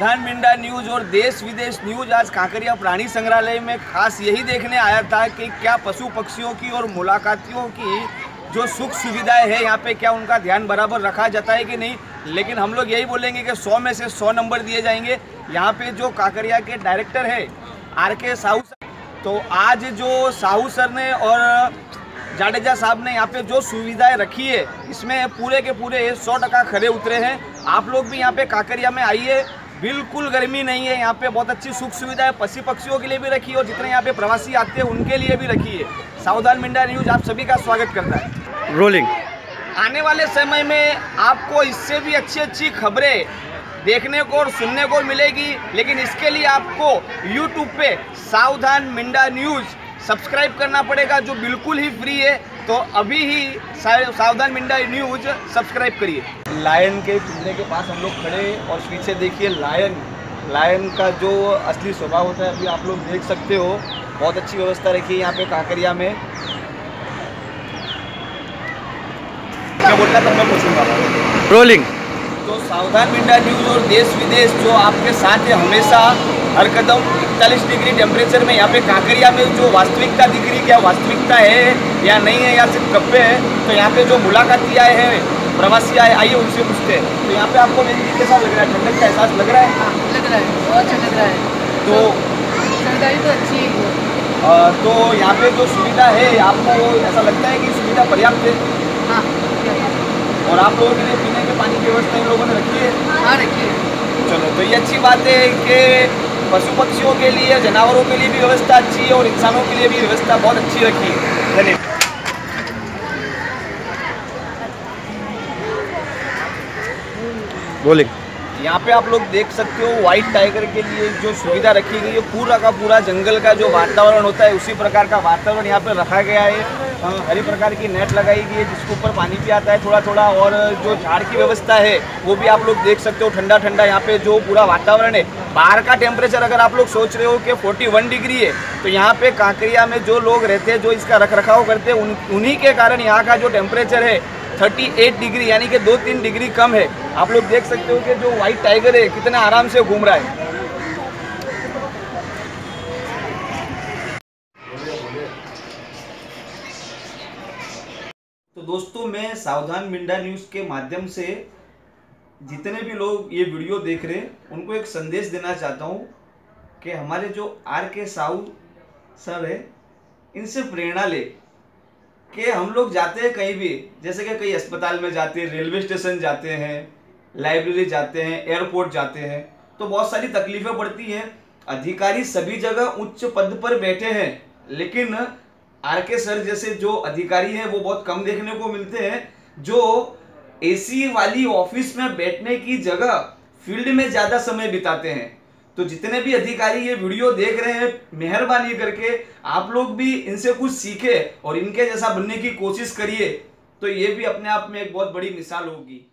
सावधान मिंडा न्यूज़ और देश विदेश न्यूज़ आज कांकरिया प्राणी संग्रहालय में खास यही देखने आया था कि क्या पशु पक्षियों की और मुलाकातियों की जो सुख सुविधाएँ है, यहाँ पे क्या उनका ध्यान बराबर रखा जाता है कि नहीं? लेकिन हम लोग यही बोलेंगे कि 100 में से 100 नंबर दिए जाएँगे। यहाँ पे जो काकरिया के डायरेक्टर है, आर के साहू सर तो आज जो साहू सर ने और जाडेजा साहब ने यहाँ पे जो सुविधाएँ रखी है, इसमें पूरे के पूरे सौ टका खड़े उतरे हैं। आप लोग भी यहाँ पे काकरिया में आइए। बिल्कुल गर्मी नहीं है यहाँ पे बहुत अच्छी सुख सुविधाएँ पशु पक्षियों के लिए भी रखी है और जितने यहाँ पे प्रवासी आते हैं उनके लिए भी रखी है। सावधान मिंडा न्यूज़ आप सभी का स्वागत करता है। रोलिंग आने वाले समय में आपको इससे भी अच्छी अच्छी खबरें देखने को और सुनने को मिलेगी लेकिन इसके लिए आपको YouTube पे सावधान मिंडा न्यूज़ सब्सक्राइब करना पड़ेगा जो बिल्कुल ही फ्री है। तो अभी ही सावधान मिंडा न्यूज़ सब्सक्राइब करिए। लायन के पिंजरे के पास हम लोग खड़े और पीछे देखिए लायन। लायन का जो असली स्वभाव होता है अभी आप लोग देख सकते हो। बहुत अच्छी व्यवस्था रखी है यहाँ पे काकरिया में। क्या बोलना तब मैं पूछूँगा। रोलिंग तो सावधान मिंडा न्यूज़ और देश विदेश जो आपके साथ है हमेशा हर कदम इकतालीस डिग्री टेम्परेचर में यहाँ पे कांकरिया में जो वास्तविकता दिख रही क्या वास्तविकता है या नहीं है या सिर्फ़ गप्पे है तो यहाँ पे जो मुलाकाती आए हैं प्रवासी आए आइए उनसे पूछते हैं। तो यहाँ पे आपको मेरी कैसा लग रहा है ठंडक का एहसास लग रहा है? हाँ, लग रहा है बहुत अच्छा लग रहा है। तो तो अच्छी है। तो यहाँ पे जो सुविधा है आपको ऐसा लगता है कि सुविधा पर्याप्त है? हाँ और आप लोगों के लिए पीने के पानी की व्यवस्था इन लोगों ने रखी है? हाँ रखिए चलो तो ये अच्छी बात है कि पशु पक्षियों के लिए, जानवरों के लिए भी व्यवस्था अच्छी है और इंसानों के लिए भी व्यवस्था बहुत अच्छी रखी है। धन्यवाद। रोलिंग यहाँ पे आप लोग देख सकते हो व्हाइट टाइगर के लिए जो सुविधा रखी गई है, पूरा का पूरा जंगल का जो वातावरण होता है, उसी प्रकार का वातावरण यहाँ पे रखा गया है। हरी प्रकार की नेट लगाई गई है, जिसके ऊपर पानी भी आता है थोड़ा थोड़ा और जो झाड़ की व्यवस्था है, वो भी आप लोग देख सकते हो ठंडा ठंडा यहाँ पे जो पूरा वातावरण है। बाहर का टेम्परेचर अगर आप लोग सोच रहे हो कि 41 डिग्री है तो यहाँ पे कांकरिया में जो लोग रहते हैं, जो इसका रख रखाव करते हैं, उन, उन्हीं के कारण यहाँ का जो टेम्परेचर है 38 डिग्री यानी कि दो तीन डिग्री कम है। आप लोग देख सकते हो कि जो व्हाइट टाइगर है, कितना आराम से घूम रहा है। तो दोस्तों, मैं सावधान मिंडा न्यूज़ के माध्यम से जितने भी लोग ये वीडियो देख रहे हैं, उनको एक संदेश देना चाहता हूँ कि हमारे जो आर के साहू सर है, इनसे प्रेरणा ले। कि हम लोग जाते हैं कहीं भी, जैसे कि कहीं अस्पताल में जाते हैं, रेलवे स्टेशन जाते हैं, लाइब्रेरी जाते हैं, एयरपोर्ट जाते हैं तो बहुत सारी तकलीफें पड़ती हैं। अधिकारी सभी जगह उच्च पद पर बैठे हैं, लेकिन आर के सर जैसे जो अधिकारी हैं, वो बहुत कम देखने को मिलते हैं। जो एसी वाली ऑफ़िस में बैठने की जगह, फ़ील्ड में ज़्यादा समय बिताते हैं। तो जितने भी अधिकारी ये वीडियो देख रहे हैं, मेहरबानी करके आप लोग भी इनसे कुछ सीखे और इनके जैसा बनने की कोशिश करिए तो ये भी अपने आप में एक बहुत बड़ी मिसाल होगी।